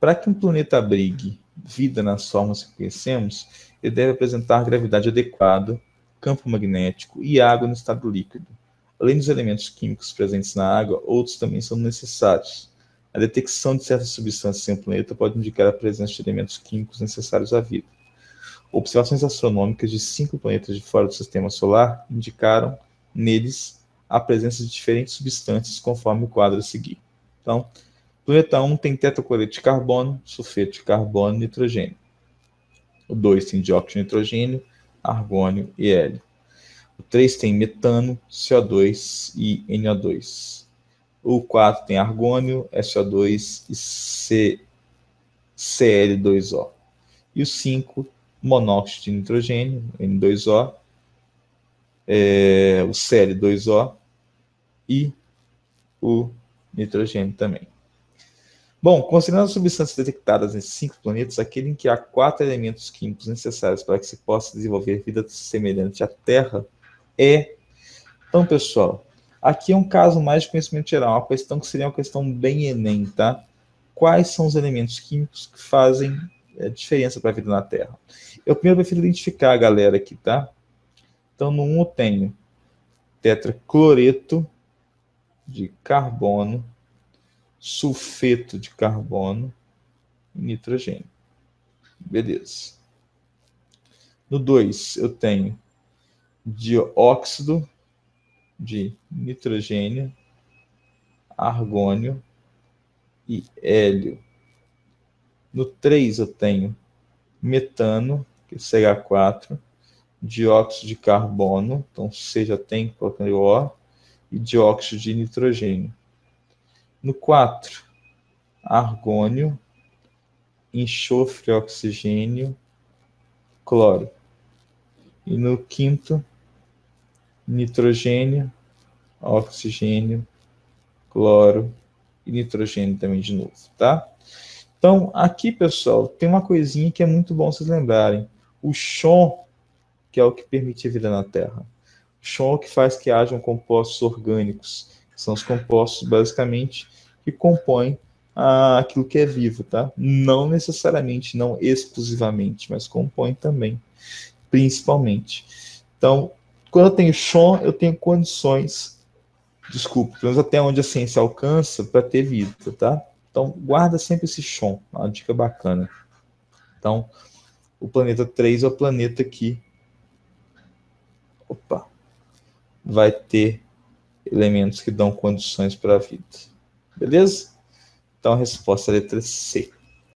Para que um planeta abrigue vida nas formas que conhecemos, ele deve apresentar gravidade adequada, campo magnético e água no estado líquido. Além dos elementos químicos presentes na água, outros também são necessários. A detecção de certas substâncias em um planeta pode indicar a presença de elementos químicos necessários à vida. Observações astronômicas de cinco planetas de fora do sistema solar indicaram neles a presença de diferentes substâncias conforme o quadro a seguir. Então, planeta 1 tem tetracloreto de carbono, sulfeto de carbono e nitrogênio. O 2 tem dióxido de nitrogênio, argônio e hélio. O 3 tem metano, CO2 e NO2. O 4 tem argônio, SO2 e C, Cl2O. E o 5, monóxido de nitrogênio, N2O, é, o Cl2O e o nitrogênio também. Bom, considerando as substâncias detectadas nesses cinco planetas, aquele em que há quatro elementos químicos necessários para que se possa desenvolver vida semelhante à Terra é. Então, pessoal, aqui é um caso mais de conhecimento geral, uma questão que seria uma questão bem Enem, tá? Quais são os elementos químicos que fazem é, diferença para a vida na Terra? Eu primeiro prefiro identificar a galera aqui, tá? Então, no 1 eu tenho tetracloreto de carbono sulfeto de carbono e nitrogênio. Beleza. No 2, eu tenho dióxido de nitrogênio, argônio e hélio. No 3, eu tenho metano, que é CH4, dióxido de carbono, então C já tem, colocando O, e dióxido de nitrogênio. No 4, argônio, enxofre, oxigênio, cloro. E no quinto, nitrogênio, oxigênio, cloro e nitrogênio também de novo, tá? Então, aqui, pessoal, tem uma coisinha que é muito bom vocês lembrarem. O chão, que é o que permite a vida na Terra. O chão é o que faz que hajam compostos orgânicos são os compostos, basicamente, que compõem ah, aquilo que é vivo, tá? Não necessariamente, não exclusivamente, mas compõem também, principalmente. Então, quando eu tenho chão, eu tenho condições, desculpa, pelo menos até onde a ciência alcança, para ter vida, tá? Então, guarda sempre esse chão, uma dica bacana. Então, o planeta 3 é o planeta que opa, vai ter elementos que dão condições para a vida. Beleza? Então a resposta é a letra C.